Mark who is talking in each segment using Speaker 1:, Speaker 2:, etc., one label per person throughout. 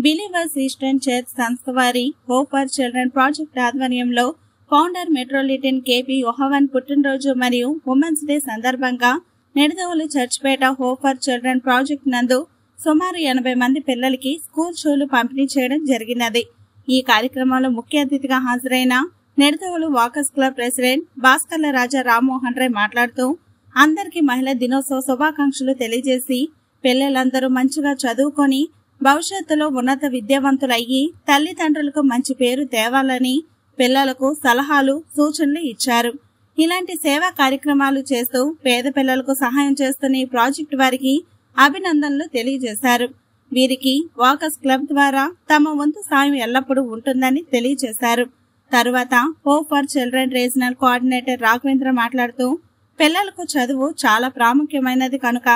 Speaker 1: Believers eastern church సంస్థ వారి hope for children project ఆధ్వర్యంలో ఫౌండర్ మెట్రోలిటిన్ కేపీ ఓహవన్ పుట్టినరోజు మరియు ఉమెన్స్ డే సందర్భంగా Nidadavolu Churchpeta hope for children project నందు సుమారు ఎనభై మంది పిల్లలకి స్కూల్ షూలు పంపిణీ చేయడం జరిగినది. ఈ కార్యక్రమంలో ముఖ్య అతిథిగా హాజరైన Nidadavolu walkers club president Bhaskarla Raja Rammohan Roy మాట్లాడుతూ అందరికీ మహిళా దినోత్సవ శుభాకాంక్షలు తెలియజేసి పిల్లలందరూ మంచిగా చదువుకొని భవిష్యత్తులో ఉన్నత విద్యావంతులయ్యి తల్లిదండ్రులకు మంచి పేరు తేవాలని పిల్లలకు సలహాలు సూచనలు ఇచ్చారు. ఇలాంటి సేవా కార్యక్రమాలు చేస్తూ పేద పిల్లలకు సహాయం చేస్తున్న ఈ ప్రాజెక్టు వారికి అభినందనలు తెలియజేశారు. వీరికి వాకర్స్ క్లబ్ ద్వారా తమ వంతు సాయం ఎల్లప్పుడూ ఉంటుందని తెలియజేశారు. తరువాత hope for children regional coordinator Raghavendra మాట్లాడుతూ పిల్లలకు చదువు చాలా ప్రాముఖ్యమైనది కనుక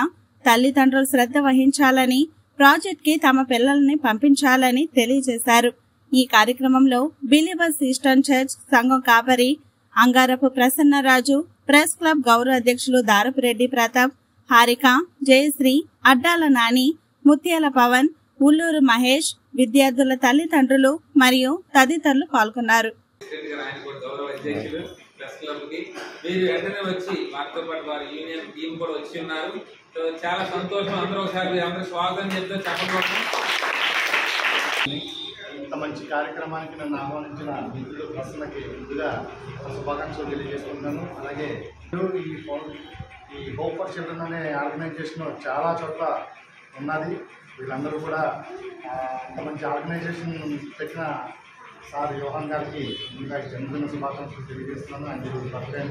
Speaker 1: తల్లిదండ్రులు శ్రద్ధ వహించాలని ప్రాజెక్ట్కి తమ పిల్లల్ని పంపించాలని తెలియజేశారు. ఈ కార్యక్రమంలో బిలీవర్స్ ఈస్టర్న్ చర్చ్ సంఘం కాపరి అంగారపు ప్రసన్నరాజు ప్రెస్ క్లబ్ గౌరవ అధ్యక్షులు దారపురెడ్డి ప్రతాప్ హారిక జయశ్రీ అడ్డాల నాని ముత్యాల పవన్ ఉల్లూరు మహేష్ విద్యార్థుల తల్లిదండ్రులు మరియు తదితరులు పాల్గొన్నారు.
Speaker 2: క్లబ్కి మీరు వెంటనే వచ్చి వారితో పాటు వారి యూనియన్ టీం కూడా వచ్చి ఉన్నారు. సో చాలా సంతోషం. అందరూ ఒకసారి మీరు అందరూ స్వాగతం చెప్తే చెప్పబోతున్నాం.
Speaker 3: ఇంత మంచి కార్యక్రమానికి నన్ను ఆహ్వానించిన మిత్రులు ప్రశ్నకి ముందుగా శుభాకాంక్షలు తెలియజేసుకుంటున్నాను. అలాగే ఈ ఈ హోప్ ఫర్ చిల్డ్రన్ అనే ఆర్గనైజేషన్ చాలా చోట్ల ఉన్నది. వీళ్ళందరూ కూడా ఇంత మంచి ఆర్గనైజేషన్ పెట్టిన సార్ యోహన్ గారికి ముందుగా జన్మదిన శుభాకాంక్షలు తెలియజేస్తున్నాను. అండ్ ఈరోజు బర్త్డే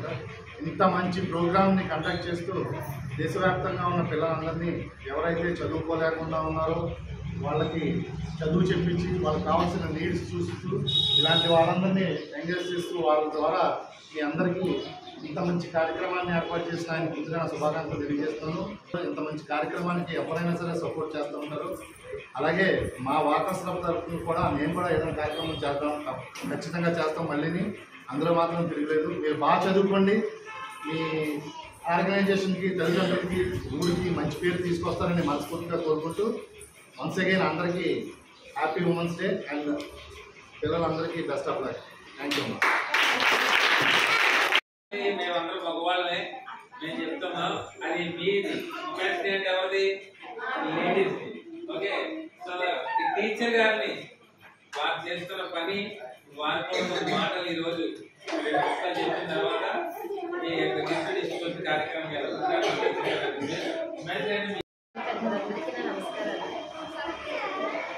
Speaker 3: ఇంత మంచి ప్రోగ్రామ్ని కండక్ట్ చేస్తూ దేశవ్యాప్తంగా ఉన్న పిల్లలందరినీ ఎవరైతే చదువుకోలేకుండా ఉన్నారో వాళ్ళకి చదువు చెప్పించి వాళ్ళకి కావాల్సిన నీడ్స్ చూస్తూ ఇలాంటి వాళ్ళందరినీ ఎంగేజ్ చేస్తూ వాళ్ళ ద్వారా మీ అందరికీ ఇంత మంచి కార్యక్రమాన్ని ఏర్పాటు చేసిన ఆయన ముందుగా శుభాకాంక్షలు తెలియజేస్తాను ఇంత మంచి కార్యక్రమానికి ఎవరైనా సరే సపోర్ట్ చేస్తూ ఉంటారు. అలాగే మా వాకర్స్ క్లబ్ తరఫున కూడా మేము కూడా ఏదైనా కార్యక్రమం చేద్దాం ఖచ్చితంగా చేస్తాం మళ్ళీని. అందులో మాత్రం తిరగలేదు. మీరు బాగా చదువుకోండి. మీ ఆర్గనైజేషన్కి తల్లిదండ్రులకి ఊరికి మంచి పేరు తీసుకొస్తారని మనస్ఫూర్తిగా కోరుకుంటూ వన్స్ అగైన్ అందరికీ హ్యాపీ ఉమెన్స్ డే అండ్ పిల్లలందరికీ best of luck thank you
Speaker 2: మేమందరం మగవాళ్ళమే. మేము చెప్తున్నాం అది మీది. ఉమెన్స్ డే అంటే ఎవరిది? Ladies okay? సో ఈ టీచర్ గారిని వారు చేస్తున్న పని వారితో మాటలు ఈరోజు చెప్పిన తర్వాత ఈ యొక్క గిఫ్ట్ డిస్ట్రిబ్యూషన్ కార్యక్రమం ఉమెన్స్ డే అంటే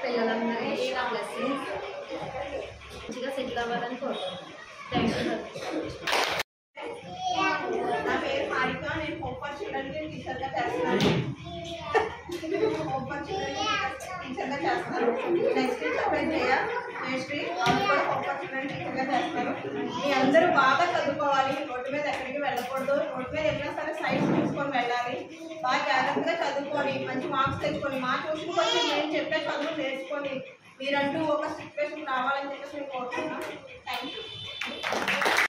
Speaker 4: పెద్దలందరికీ మంచిగా సెటిల్ అవ్వాలని కోరుతున్నాను థ్యాంక్ యూ
Speaker 5: నా పేరు హారిక నేను హోంవర్క్ చూడడానికి టీచర్గా చేస్తున్నాను హోంవర్క్ చూడడానికి టీచర్గా చేస్తాను నెక్స్ట్ చెప్పండి జయ జయశ్రీ వాళ్ళు కూడా హోంవర్క్ చూడడానికి టీచర్గా చేస్తారు మీ అందరూ బాగా చదువుకోవాలి రోడ్డు మీద ఎక్కడికి వెళ్ళకూడదు రోడ్డు మీద వెళ్ళినా సరే సైన్స్ తీసుకొని వెళ్ళాలి బాగా జాగ్రత్తగా చదువుకొని మంచి మార్క్స్ తెచ్చుకొని మా ట్యూషన్కి వచ్చి మేము చెప్పే చదువు నేర్చుకొని మీరంటూ ఒక సిచ్యువేషన్ రావాలని చెప్పేసి నేను కోరుతున్నాను థ్యాంక్ యూ